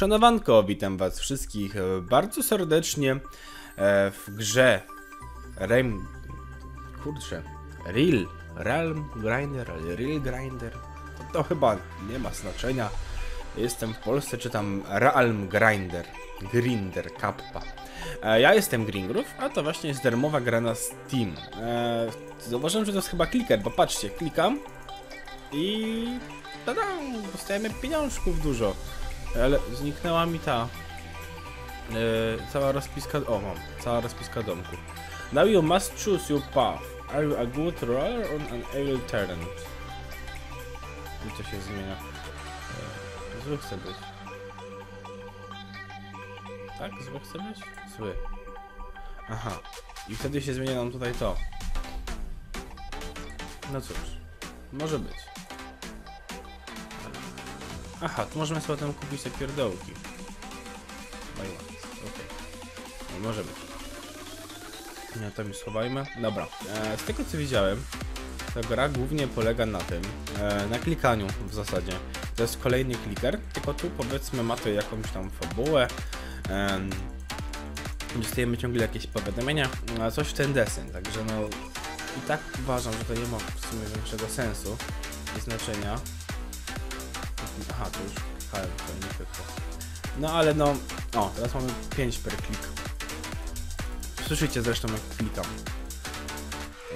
Uszanowanko, witam was wszystkich e, bardzo serdecznie e, w grze Rem... Kurczę, Real, Realm Grinder, Real Grinder, to, to chyba nie ma znaczenia. Jestem w Polsce, czytam Realm Grinder, Grinder, Kappa. E, Ja jestem Gringrów, a to właśnie jest darmowa gra na Steam. Zauważyłem, że to jest chyba kliker, bo patrzcie, klikam i tada, dostajemy pieniążków dużo. Ale zniknęła mi ta e, cała rozpiska, o mam, cała rozpiska domku. Now you must choose your path. Are you a good roller or an evil tenant? I to się zmienia. E, zły chcę być. Tak? Zły chcę być? Zły. Aha. I wtedy się zmienia nam tutaj to. No cóż. Może być. Aha, tu możemy sobie tam kupić te pierdołki. Buy one. Okej. No, może być. Nie, to mi schowajmy. Dobra. E, z tego co widziałem, ta gra głównie polega na tym, e, na klikaniu w zasadzie. To jest kolejny kliker, tylko tu powiedzmy ma to jakąś tam fabułę. E, dostajemy ciągle jakieś powiadomienia, coś w ten deseń, także no i tak uważam, że to nie ma w sumie większego sensu i znaczenia. Aha, to już klikałem, to nie tylko. No ale no, o, teraz mamy 5 per klik. Słyszycie zresztą jak klikam.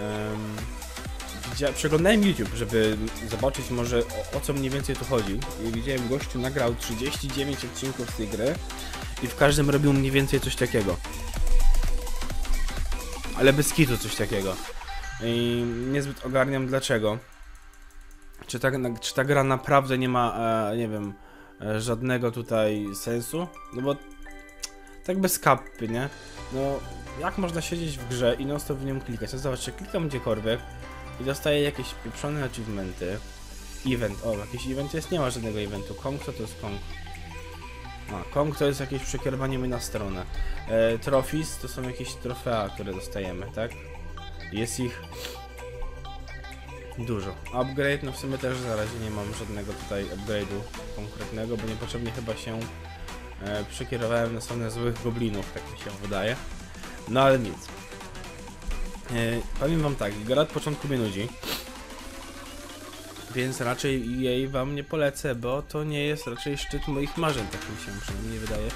Um, przeglądałem YouTube, żeby zobaczyć może o, o co mniej więcej tu chodzi. I widziałem gościu nagrał 39 odcinków z tej gry i w każdym robił mniej więcej coś takiego. Ale bez kitu coś takiego. I niezbyt ogarniam dlaczego. Czy ta, czy ta gra naprawdę nie ma, e, nie wiem, e, żadnego tutaj sensu? No bo tak bez kapy, nie? No, jak można siedzieć w grze i non stop w nią klikać? No zobaczcie, klikam gdziekolwiek i dostaję jakieś pieprzone achievementy. Event, o, jakiś event jest? Nie ma żadnego eventu. Kong, co to jest Kong? A, Kong to jest jakieś przekierowanie mnie na stronę. E, trophies to są jakieś trofea, które dostajemy, tak? Jest ich Dużo. Upgrade, no w sumie też na razie nie mam żadnego tutaj upgrade'u konkretnego, bo niepotrzebnie chyba się e, przekierowałem na stronę złych goblinów, tak mi się wydaje. No ale nic. E, powiem wam tak, gra od początku mnie nudzi. Więc raczej jej wam nie polecę, bo to nie jest raczej szczyt moich marzeń, tak mi się przynajmniej wydaje.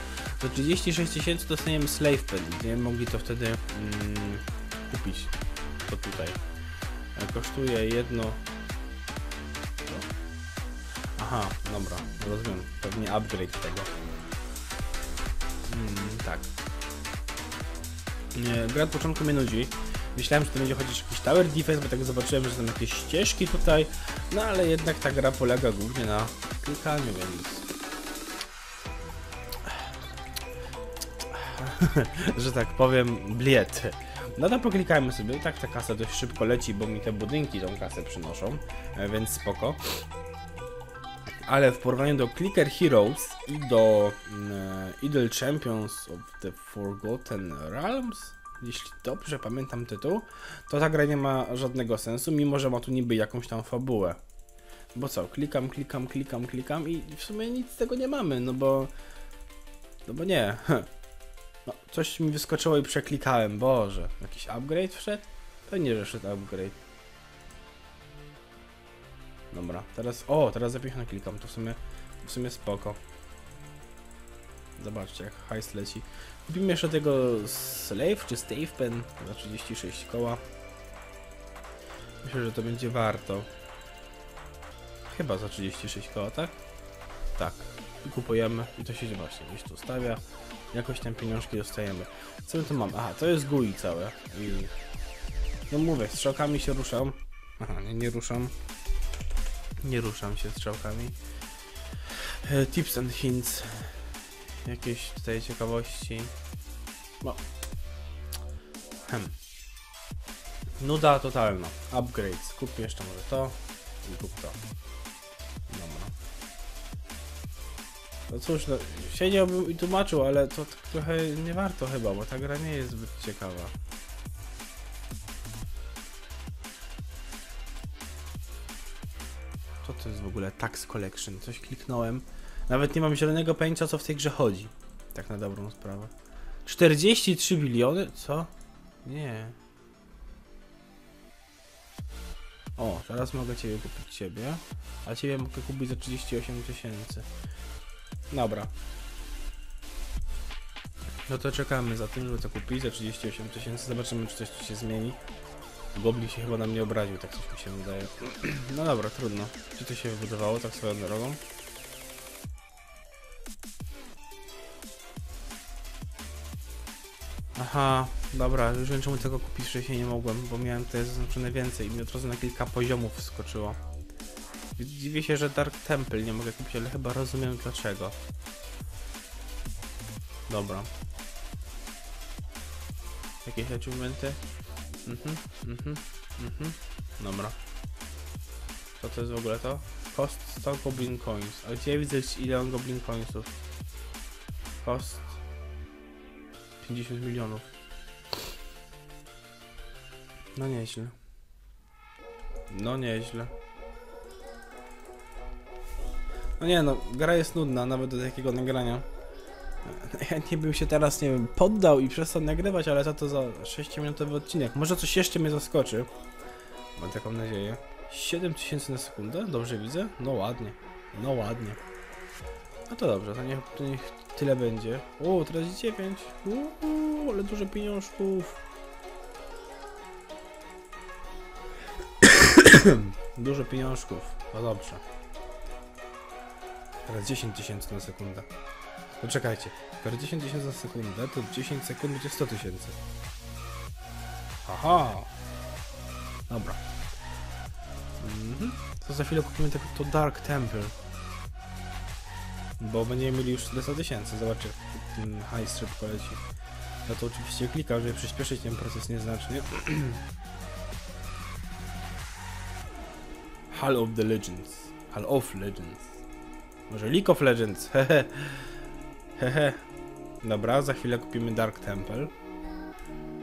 Za 36 tysięcy dostaniemy Slave Pen, gdzie mogli to wtedy mm, kupić. To tutaj. Kosztuje jedno. Aha, dobra, rozumiem. Pewnie upgrade tego. Mm, tak. Gra od początku mnie nudzi. Myślałem, że to będzie chodzić jakiś tower defense, bo tak zobaczyłem, że są jakieś ścieżki tutaj. No ale jednak ta gra polega głównie na klikaniu, więc. że tak powiem, bliet. No to poklikajmy sobie, tak ta kasa dość szybko leci, bo mi te budynki tą kasę przynoszą, e, więc spoko. Ale w porównaniu do Clicker Heroes i do mm, Idle Champions of the Forgotten Realms, jeśli dobrze pamiętam tytuł, to ta gra nie ma żadnego sensu, mimo że ma tu niby jakąś tam fabułę. Bo co, klikam, klikam, klikam, klikam i w sumie nic z tego nie mamy, no bo... No bo nie. No, coś mi wyskoczyło i przeklikałem, boże. Jakiś upgrade wszedł? Pewnie, że wszedł upgrade. Dobra, teraz... O, teraz zapiechno klikam, to w sumie... W sumie spoko. Zobaczcie, jak hajs leci. Kupimy jeszcze tego Slave czy Stave Pen za 36 koła. Myślę, że to będzie warto. Chyba za 36 koła, tak? Tak. Kupujemy i to się właśnie gdzieś tu stawia. Jakoś tam pieniążki dostajemy. Co my tu mam? Aha, to jest GUI całe. I... No mówię, strzałkami się ruszam. Aha, nie, nie ruszam. Nie ruszam się strzałkami. E, Tips and hints. Jakieś tutaj ciekawości. No. Hem. Nuda totalna. Upgrades. Kup jeszcze może to. I kup to. No cóż, no, siedziałbym i tłumaczył, ale to trochę nie warto chyba, bo ta gra nie jest zbyt ciekawa. Co to jest w ogóle Tax Collection? Coś kliknąłem, Nawet nie mam zielonego pojęcia, co w tej grze chodzi. Tak na dobrą sprawę. 43 biliony? Co? Nie. O, teraz mogę ciebie kupić ciebie. A ciebie mogę kupić za 38 tysięcy. Dobra. No to czekamy za tym, żeby to kupić za 38 tysięcy. Zobaczymy, czy coś tu się zmieni. Goblin się chyba na mnie obraził, tak coś mi się wydaje. No dobra, trudno. Czy to się wybudowało tak swoją drogą? Aha, dobra, już wiem czemu tego kupić wcześniej nie mogłem, bo miałem tutaj zaznaczone więcej i mi od razu na kilka poziomów wskoczyło. Dziwię się, że Dark Temple nie mogę kupić, ale chyba rozumiem dlaczego. Dobra. Jakieś achievementy? Mhm, mhm, mhm. Dobra. Co to jest w ogóle to? Cost 100 Goblin Coins. A gdzie widzę ile on Goblin Coinsów? Cost 50 milionów. No nieźle. No nieźle. No nie no, gra jest nudna, nawet do takiego nagrania. Chętnie bym się teraz, nie wiem, poddał i przestał nagrywać, ale co to za 6-minutowy odcinek? Może coś jeszcze mnie zaskoczy. Mam taką nadzieję. 7000 na sekundę? Dobrze widzę? No ładnie. No ładnie. No to dobrze, to niech, to niech tyle będzie. O, teraz 9. Uuu, ale dużo pieniążków. dużo pieniążków. No dobrze. Teraz 10 tysięcy na sekundę. Poczekajcie. Skoro 10 tysięcy na sekundę, to 10 sekund będzie 100 tysięcy. Aha. Dobra. Mhm. To za chwilę kupimy to, to Dark Temple. Bo będziemy mieli już 400 tysięcy. Zobaczcie, ten hajs szybko leci. Ja to oczywiście klikam, żeby przyspieszyć ten proces nieznacznie. Hall of the Legends. Hall of Legends. Może League of Legends. Hehe. Hehe. Dobra, za chwilę kupimy Dark Temple.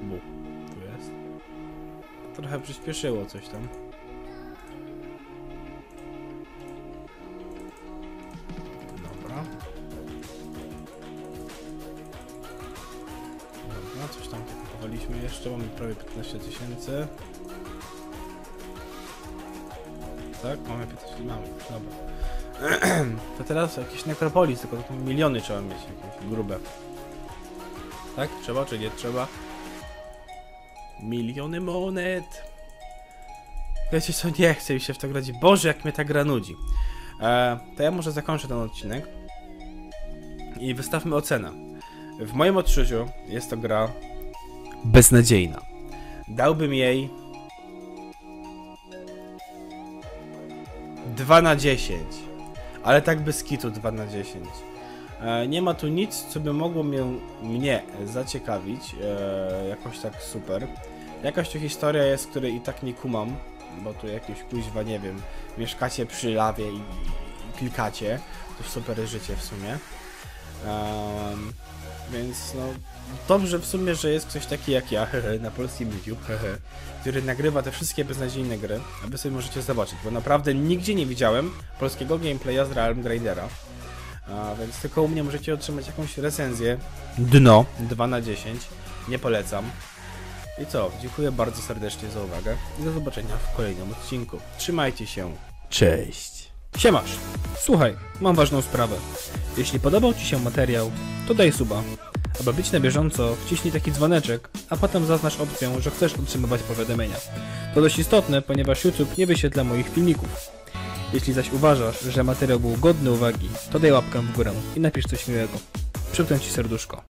Bu, tu jest. Trochę przyspieszyło coś tam. Dobra. Dobra, coś tam kupowaliśmy jeszcze. Mamy prawie 15 tysięcy. Tak, mamy 15 mamy, dobra. To teraz jakiś nekropolis, tylko to miliony trzeba mieć, jakieś grube. Tak? Trzeba czy nie trzeba? Miliony monet! Wiecie co, nie chcę mi się w to grać. Boże, jak mnie ta gra nudzi. E, to ja może zakończę ten odcinek. I wystawmy ocenę. W moim odczuciu jest to gra beznadziejna. Dałbym jej 2 na 10. Ale tak bez kitu 2 na 10. E, nie ma tu nic, co by mogło mnie, mnie zaciekawić e, jakoś tak super. Jakaś tu historia jest, której i tak nie kumam, bo tu jakieś kuźwa, nie wiem, mieszkacie przy lawie i, i klikacie. To super życie w sumie. Em, więc no, dobrze w sumie, że jest ktoś taki jak ja, na polskim YouTube, który nagrywa te wszystkie beznadziejne gry, a wy sobie możecie zobaczyć, bo naprawdę nigdzie nie widziałem polskiego gameplaya z Realm Grindera. A więc tylko u mnie możecie otrzymać jakąś recenzję. Dno 2 na 10. Nie polecam. I co? Dziękuję bardzo serdecznie za uwagę i do zobaczenia w kolejnym odcinku. Trzymajcie się. Cześć. Siemasz. Słuchaj, mam ważną sprawę. Jeśli podobał Ci się materiał, to daj suba. Aby być na bieżąco, wciśnij taki dzwoneczek, a potem zaznacz opcję, że chcesz otrzymywać powiadomienia. To dość istotne, ponieważ YouTube nie wyświetla moich filmików. Jeśli zaś uważasz, że materiał był godny uwagi, to daj łapkę w górę i napisz coś miłego. Przypnę Ci serduszko.